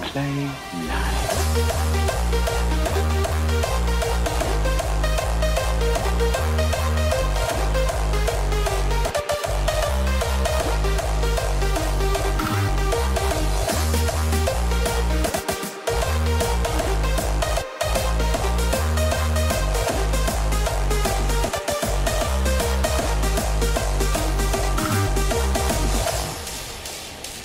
Sunday night.